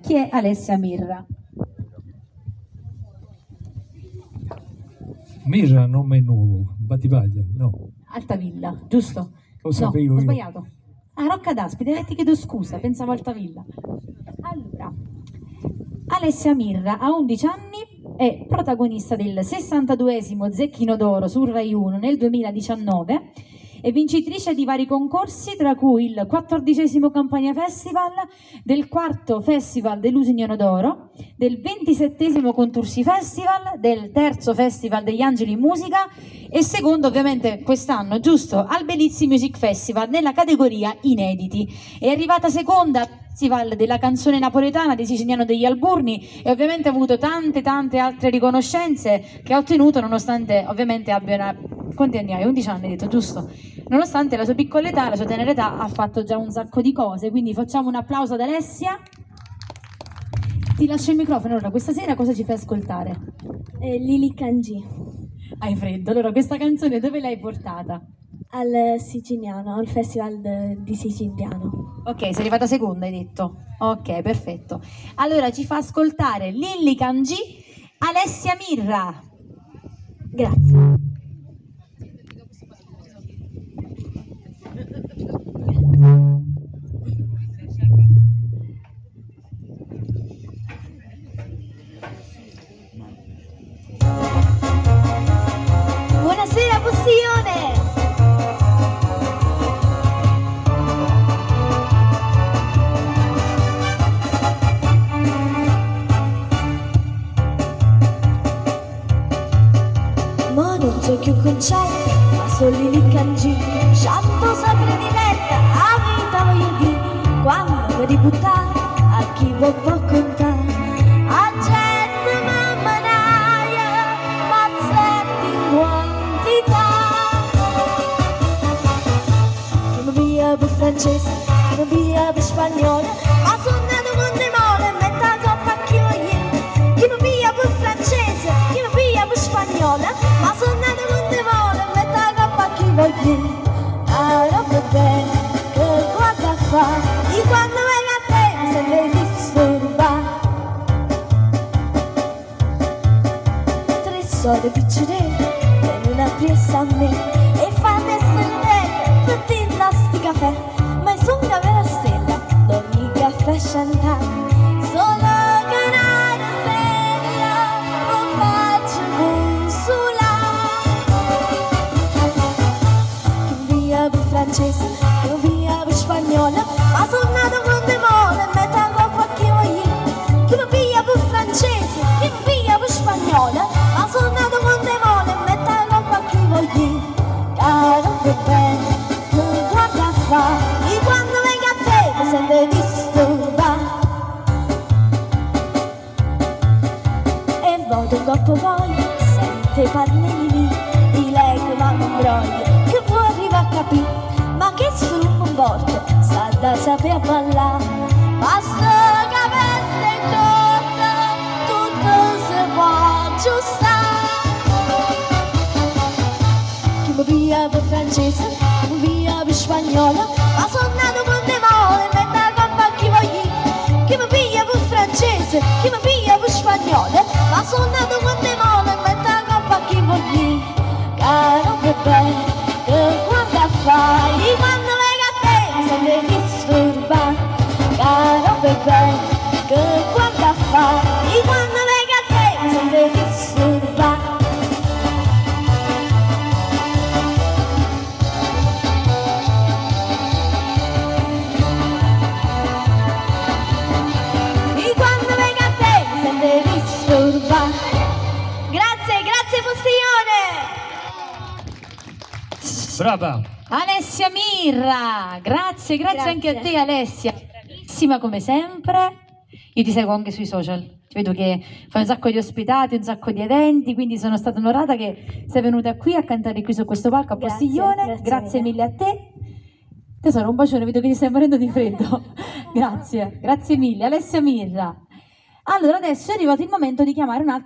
Chi è Alessia Mirra? Mirra nome nuovo, Battipaglia, no. Altavilla, giusto? Lo sapevo no, ho sbagliato. Ah, Rocca d'Aspide, eh, ti chiedo scusa, pensavo Altavilla. Allora, Alessia Mirra ha 11 anni, è protagonista del 62esimo Zecchino d'Oro su Rai 1 nel 2019 è vincitrice di vari concorsi, tra cui il 14 Campania Festival, del quarto Festival dell'Usignano d'Oro, del 27 Contursi Festival, del terzo Festival degli Angeli in Musica e secondo ovviamente quest'anno, giusto, al Bellizzi Music Festival nella categoria Inediti. È arrivata seconda al Festival della canzone napoletana di Siciliano degli Alburni e ovviamente ha avuto tante tante altre riconoscenze che ha ottenuto nonostante ovviamente abbia una... quanti anni hai? 11 anni hai detto giusto? Nonostante la sua piccola età, la sua tenera età ha fatto già un sacco di cose quindi facciamo un applauso ad Alessia ti lascio il microfono allora questa sera cosa ci fai ascoltare? Eh, Lili Kanji Hai freddo, allora questa canzone dove l'hai portata? al Siciliano, al Festival de- di Siciliano. Ok, sei arrivata seconda, hai detto. Ok, perfetto. Allora ci fa ascoltare Lilli Kanji, Alessia Mirra. Grazie. Buonasera Postillone! Ma non so che un concetto, ma solo lì cangi, sciatto sa prediletta, a vita voglio dire, quando vuoi buttare, a chi vuoi può francese, via per spagnolo, ma sono nato con demone, metà coppa a chi voglio, che mi via per francese, che mi via per spagnolo, ma sono nato con demone, metà coppa a chi voglio. Ah, roba bene, che guarda fa, di quando vengo a te mi sembra disturbare. Tre soldi piccerelle, per una presa a me, e fate essere belle, tutti in sti caffè, sono vera stella, d'ogni caffè Chantal. Solo una stella, non faccio consolare. Che via per che via per spagnolo, ma sono nato con demone, metà che voglio. Che via per francese, che via per spagnolo, ma sono nato con demone, metà che voglio. Caro che che guarda fa, e quando vengo a te mi sento disturbato. e un coppo poi sente pannini di lei che va broglie che vuoi arrivare a capire ma che strumbo un porto sa da sapere ballare basta capeste e corta tutto si può aggiustare che mi via per francese che mi via per spagnolo ma sono nato francese che mi piglia per spagnolo ma sono nato con demone metà coppa chi voglio caro che bene che guarda fai quando vengo a te mi sembra disturba caro che Brava! Alessia Mirra, grazie, grazie, anche a te Alessia. Bravissima come sempre. Io ti seguo anche sui social. Ti vedo che fai un sacco di ospitati, un sacco di eventi, quindi sono stata onorata che sei venuta qui a cantare qui su questo palco a Grazie, Postiglione. grazie mille a te. Tesoro, un bacione, vedo che ti stai morendo di freddo. grazie, grazie mille. Alessia Mirra. Allora adesso è arrivato il momento di chiamare un altro